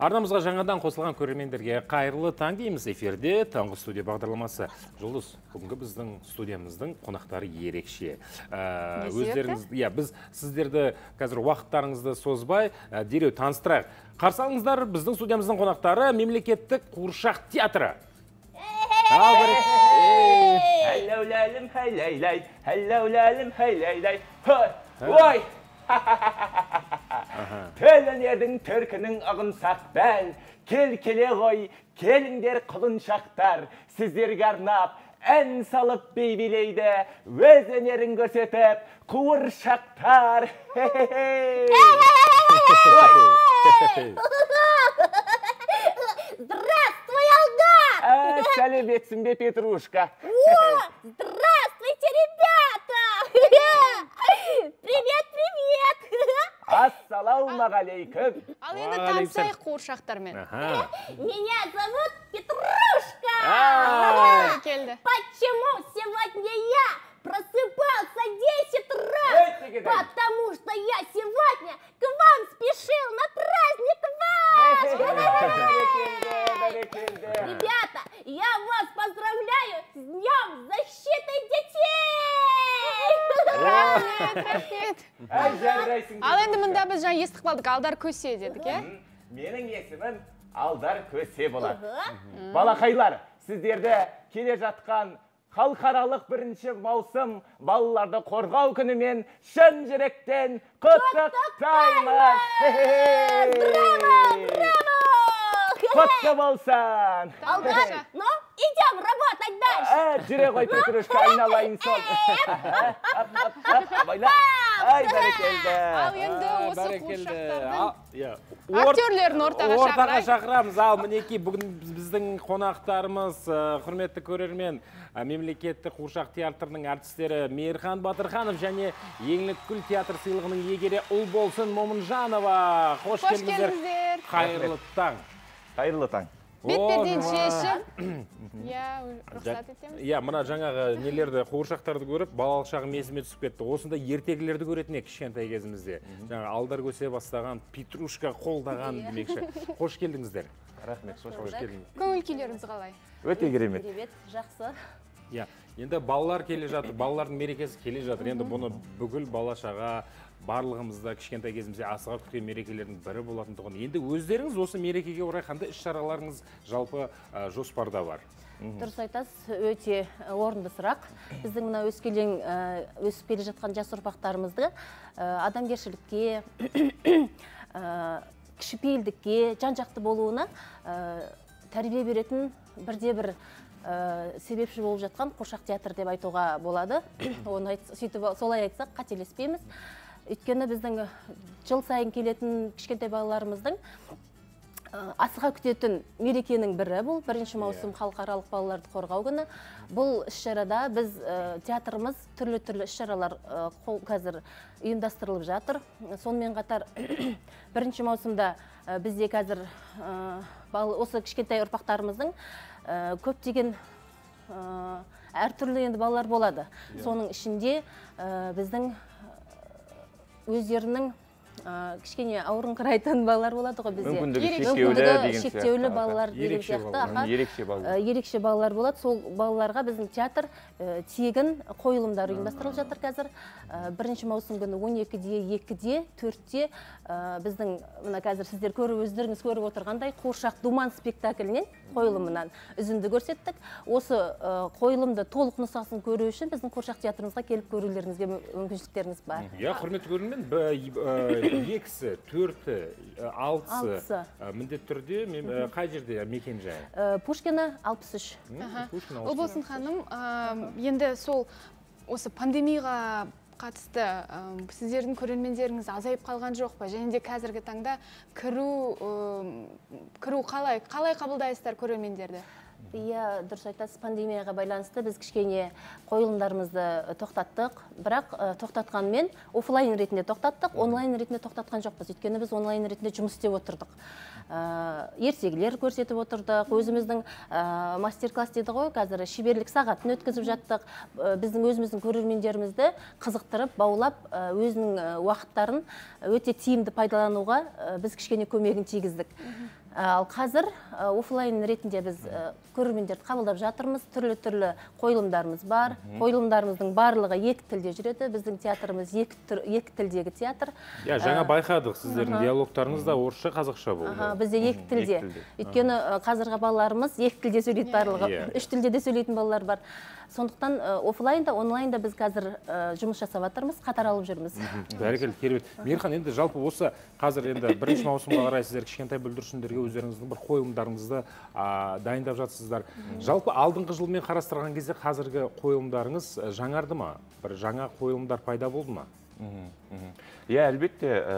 Арнамызға жаңадан қосылған көрермендерге қайырлы таң дейміз эфирде таңғы студия бағдарламасы. Жұлдыз, бүгінгі біздің студиямыздың қонақтары ерекше. Ә, өздеріңіз, иә, біз сіздерді қазір уақыттарыңызды созбай, ә, дереу таныстырайық. Қарсы алыңыздар біздің студиямыздың қонақтары мемлекеттік қуыршақ театры. Ал Хәлләүләлем хәйләйләй. Хой, ой! Төлөнердің түркінің ығынсақ бәл, кел келе ғой, келіңдер құлыншақтар, сіздерге арнап ән салып бейбилейді, өз өнерін көрсетіп, қуыршақтар. Здравствуй, Алга! сәлеметсің бе, Петрушка? О, Ассалаумағалейкум. Ал енді Уағалейкум танысайық қуыршақтармен. Аха. Меня зовут Петрушка! Ай. келді Почему сегодня я просыпался 10 Ой, раз? ты Потому что я сегодня к вам спешил на праздник ваш! Бәрекелді, бәрекелді. Ребята, я вас поздравляю рахмет Әй, жарайсың. ал енді мында біз жаңа естіп қалдық алдар көсе дедік иә Менің есімім Алдар Көсе болады. Балақайлар, сіздерді келе жатқан халықаралық бірінші маусым балаларды қорғау күнімен шын жүректен құттықтаймыз. Құтты болсын. Алган, ну, идем работать дальше. Ә, жүре ғой Петрушка, айналайын сол. Ай, бәрекелді. ал енді А, осы қуыршақтардың актерлерін ортаға ортаға шақырайық. шақырамыз ал мінекей бүгін біздің қонақтарымыз құрметті көрермен мемлекеттік қуыршақ театрының әртістері мейірхан батырханов және еңлік гүл театр сыйлығының иегері ұлболсын момынжанова қош келдіңіздер. қайырлы таң Қайырлы таң. Бет О, пердені жаңа- шешіп иә рұқсат етеміз иә мына жаңағы нелерді қуыршақтарды көріп балалық шағым есіме түсіп кетті. Осындай ертегілерді көретін едік кішкентай кезімізде. Жаңағы алдар көсе бастаған петрушка қолдаған демекші. Қош келдіңіздер. Рахмет, қош келдіңіз. көңіл күйлеріңіз қалай? Өте керемет. Жақсы. иә енді балалар келе жатыр балалардың мерекесі келе жатыр. Енді бұны бүкіл бала шаға барлығымызда кішкентай кезімізде асыға күткен мерекелердің бірі болатындығын енді өздеріңіз осы мерекеге орай қандай іс шараларыңыз жалпы жоспарда бар Дұрыс айтасыз, өте орынды сұрақ. Біздің мына өскелең өсіп келе жатқан жас ұрпақтарымызды адамгершілікке, кішіпейілдікке, жан жақты болуына тәрбие беретін бірде бір себепші болып жатқан қуыршақ театр деп айтуға болады. Оны сөйтіп солай айтсақ қателеспейміз. Өйткені біздің жыл сайын келетін кішкентай балаларымыздың Ә, асыға күтетін мерекенің бірі бұл. Бірінші маусым халықаралық балаларды қорғау күні. Бұл іс шарада біз ә, театрымыз түрлі түрлі іс шаралар ә, қазір ұйымдастырылып жатыр. Сонымен қатар бірінші маусымда ә, бізде қазір бал- осы кішкентай ұрпақтарымыздың көптеген әртүрлі енді балалар болады. Соның ішінде біздің өздерінің кішкене ауырыңқырайтын балалар болады ғой бізде. Мүмкіндігі шектеулі деген шектеулі балалар деген Ерекше сияқты. Ерекше балалар. Ә, ерекше балалар болады. Сол балаларға біздің театр ә, тегін қойылымдар ұйымдастырылып жатыр қазір. Ә, бірінші маусым күні 12-де 2-де 4-те ә, біздің мына қазір сіздер көріп өздеріңіз көріп отырғандай қуыршақ думан спектаклінен қойылымынан үзінді көрсеттік. Осы қойылымды толық нұсқасын көру үшін біздің қуыршақ театрымызға келіп көрулеріңізге мүмкіншіліктеріңіз бар. Иә құрметті көрермен екісі төрті ә, алтысы. Алтысы. ә, міндетті түрде ә, қай жерде мекен жайы Ә, пушкина 63 Аха. Пушкин ауылы. ұлболсын ханым енді сол осы пандемияға қатысты сіздердің көрермендеріңіз азайып қалған жоқ па? Және де қазіргі таңда кіру кіру қалай қалай қабылдайсыздар көрермендерді? Иә дұрыс айтасыз. Пандемияға байланысты біз кішкене қойылымдарымызды тоқтаттық. Бірақ ә, тоқтатқанмен офлайн ретінде тоқтаттық онлайн ретінде тоқтатқан жоқпыз. Өйткені біз онлайн ретінде жұмыс істеп отырдық. Ә, ертегілер көрсетіп отырдық. Өзіміздің ә, мастер класс дейді ғой қазір шеберлік сағатын өткізіп жаттық. Ә, біздің өзіміздің көрермендерімізді қызықтырып баулап өзінің уақыттарын өте тиімді пайдалануға біз кішкене көмегін тигіздік. Ал қазір офлайн ретінде біз көрермендерді қабылдап жатырмыз. Түрлі түрлі қойылымдарымыз бар. Қойылымдарымыздың барлығы екі тілде жүреді. Біздің театрымыз екі, түр, екі тілдегі театр. Иә жаңа байқадық сіздердің диалогтарыңыз да орысша қазақша болды. Бізде екі тілде. Өйткені қазіргі балаларымыз екі тілде сөйлейді барлығы. Иә. үш тілде де сөйлейтін балалар бар. Сондықтан офлайнда онлайнда біз қазір жұмыс жасап жатырмыз қатар алып жүрміз. Бәрекелді керемет. Мейірхан енді жалпы осы қазір енді бірінші маусымға қарай сіздер кішкентай бүлдіршіндерге өздеріңіздің бір қойылымдарыңызды а, дайындап жатсыздар. Жалпы алдыңғы жылмен қарастырған кезде қазіргі қойылымдарыңыз ә, жаңарды ма? бір жаңа қойылымдар пайда болды ма? Иә әлбетте ә,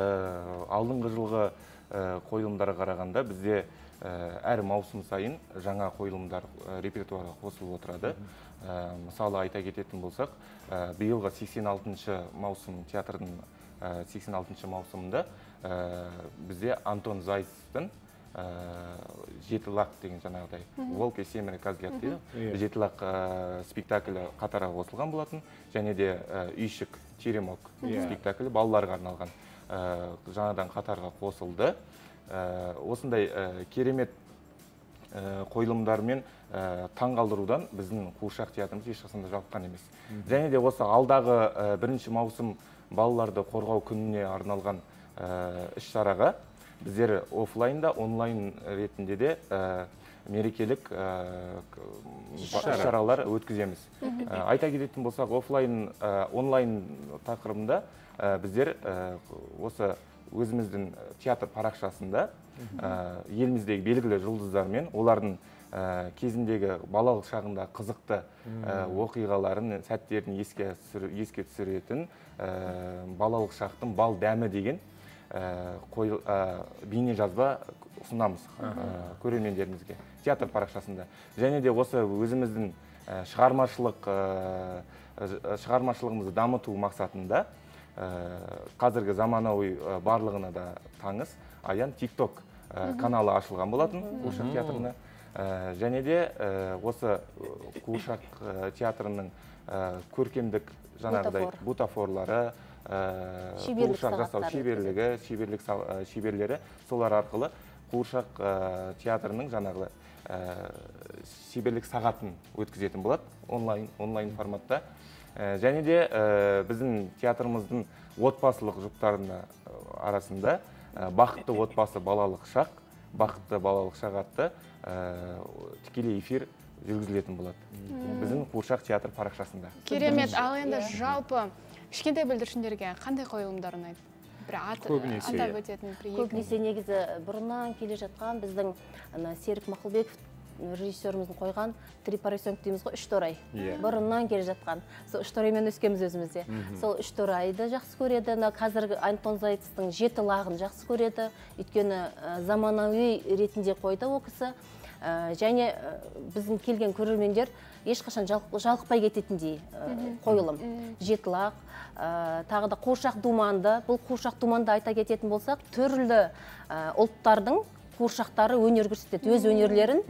алдыңғы жылғы ә, қойылымдарға қарағанда бізде ә, әр маусым сайын жаңа қойылымдар ә, репертуарға қосылып отырады. Ә, мысалы айта кететін болсақ ә, биылғы 86 маусым театрдың ә, 86 маусымында ә, бізде антон зайцевтің ә, жеті лақ деген жаңағыдай волк и семеро козлят дейді жеті лақ ә, спектаклі қатарға қосылған болатын. Және де ә, үйшік теремок Иә. спектаклі балаларға арналған жаңадан қатарға қосылды. Осындай керемет қойылымдармен таңғалдырудан біздің қуыршақ театрымыз ешқашан да жалыққан емес. Және де осы алдағы бірінші маусым балаларды қорғау күніне арналған іс шараға біздер оффлайнда онлайн ретінде де ә, мерекелік ә, к- шаралар өткіземіз. Ә, айта кететін болсақ оффлайн ә, онлайн тақырыбында ә, біздер ә, осы өзіміздің театр парақшасында ә, еліміздегі белгілі жұлдыздармен олардың ә, кезіндегі балалық шағында қызықты ә, оқиғаларын сәттерін еске, түсір- еске түсіретін ә, балалық шақтың бал дәмі деген ә, қой, ә, бейне жазба ұсынамыз ә, көрермендерімізге театр парақшасында. Және де осы өзіміздің ә, шығармашылық ә, шығармашылығымызды дамыту мақсатында ә, қазіргі заманауи барлығына да таңыз аян тикток ә, каналы ашылған болатын қуыршақ театрына. Ә, және де ә, осы қуыршақ театрының ә, көркемдік жаңағыдай Бутафор. бутафорлары қуыршақ жасау шеберлігі шеберлік шеберлері солар арқылы қуыршақ театрының жаңағы шеберлік сағатын өткізетін болады онлайн онлайн форматта және де ә, біздің театрымыздың отбасылық жұптарына ә, арасында ә, бақытты отбасы балалық шақ бақытты балалық шақ атты тікелей эфир жүргізілетін болады. Біздің қуыршақ театр парақшасында. Керемет. Ал енді жалпы кішкентай бүлдіршіндерге қандай қойылымдар ұнайды бір ат- Көбінесе, атап иә. өтетін көбінесе негізі бұрыннан келе жатқан біздің ана серік мақұлбеков режиссеріміздің қойған три поросенка дейміз ғой үш торай Иә. бұрыннан келе жатқан. Сол үш тораймен өскенбіз өзіміз де сол үш торайды жақсы көреді. Мына қазіргі антон зайцевтің жеті лағын жақсы көреді. Өйткені ә, заманауи ретінде қойды ол кісі. Және ә, біздің келген көрермендер ешқашан жалықпай кететіндей ә, қойылым. Жеті лақ ә, тағы да қуыршақ думанды. Бұл қуыршақ думанды айта кететін болсақ түрлі ұлттардың қуыршақтары өнер көрсетеді. Өз өнерлерін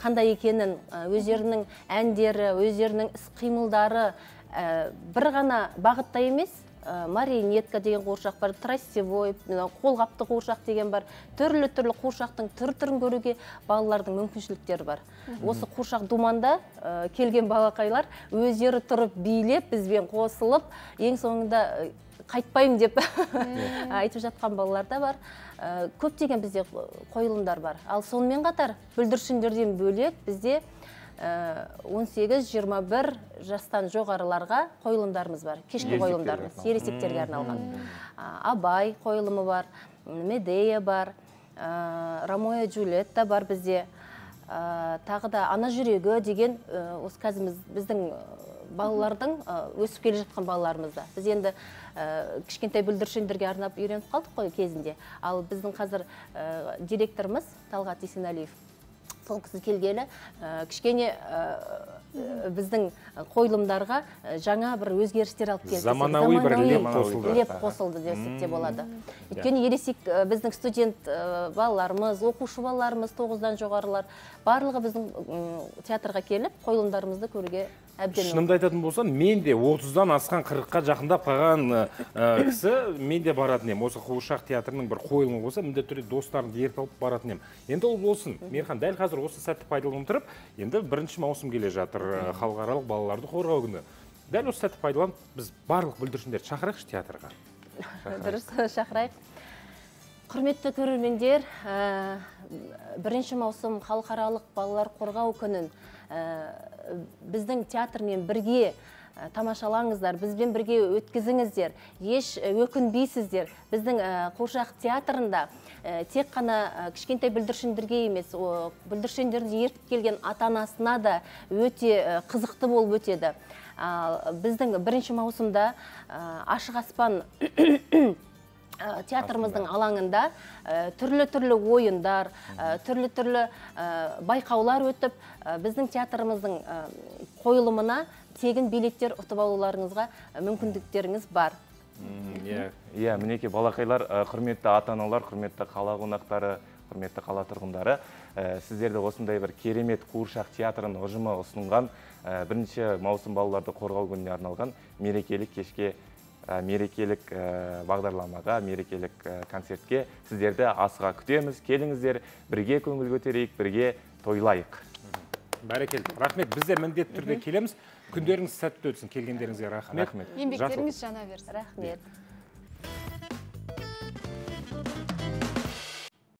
қандай екенін өздерінің әндері өздерінің іс қимылдары бір ғана бағытта емес ә, марионетка деген қуыршақ бар тростевой мынау қолғапты қуыршақ деген бар түрлі түрлі қуыршақтың түр түрін көруге балалардың мүмкіншіліктері бар. Осы қуыршақ думанда ә, келген балақайлар өздері тұрып билеп бізбен қосылып ең соңында ә, қайтпаймын деп айтып жатқан балалар да бар. Ә, көптеген бізде қойылымдар бар. Ал сонымен қатар бүлдіршіндерден бөлек бізде ә, 18-21 жастан жоғарыларға қойылымдарымыз бар. Кешкі қойылымдарымыз ересектерге арналған. Абай қойылымы бар медея бар ә, ромео джульетта бар бізде. Ә, тағы да ана жүрегі деген ә, осы қазір біз- біздің ә, балалардың өсіп келе жатқан балаларымызда. Біз енді ә, кішкентай бүлдіршіндерге арнап үйреніп қалдық қой кезінде. Ал біздің қазір ә, директорымыз талғат есенәлиев. Сол кісі келгелі ә, кішкене ә, біздің қойылымдарға жаңа бір өзгерістер алып келді. Заманауи бір леп қосылды. леп қосылды десек те болады. Өйткені ересек ә, біздің студент балаларымыз оқушы балаларымыз тоғыздан жоғарылар. Барлығы біздің театрға келіп қойылымдарымызды көруге әбден шынымды айтатын болсам мен де отыздан асқан қырыққа жақындап қалған ы, ы, кісі мен де баратын едім. Осы қуыршақ театрының бір қойылымы болса міндетті түрде достарымды ертіп алып баратын едім. Енді ол болсын. Мейірхан дәл қазір осы сәтті пайдалана отырып енді бірінші маусым келе жатыр ы, халықаралық балаларды қорғау күні. Дәл осы сәтті пайдаланып біз барлық бүлдіршіндерді шақырайықшы театрға. Дұрыс шақырайық. Құрметті көрермендер бірінші маусым халықаралық балалар қорғау күнін біздің театрмен бірге ә, тамашалаңыздар бізбен бірге өткізіңіздер еш ә, өкінбейсіздер. Біздің қуыршақ театрында тек қана кішкентай бүлдіршіндерге емес бүлдіршіндерді ертіп келген ата анасына да өте қызықты болып өтеді. Біздің бірінші маусымда ашық аспан театрымыздың алаңында ә, түрлі түрлі ойындар ә, түрлі түрлі ә, байқаулар өтіп ә, біздің театрымыздың ә, қойылымына тегін билеттер ұтып алуларыңызға мүмкіндіктеріңіз бар. Иә. Иә мінекей балақайлар құрметті ата аналар құрметті қала қонақтары құрметті қала тұрғындары ә, сіздерді осындай бір керемет қуыршақ театрының ұжымы ұсынған ә, бірінші маусым балаларды қорғау күніне арналған мерекелік кешке мерекелік ә, бағдарламаға мерекелік ә, концертке сіздерді асыға күтеміз. Келіңіздер бірге көңіл көтерейік бірге тойлайық. Бәрекелді. Рахмет. Біз де міндетті түрде келеміз. Күндеріңіз сәтті өтсін. Келгендеріңізге рахмет. Рахмет. еңбектеріңіз жана берсін. Рахмет.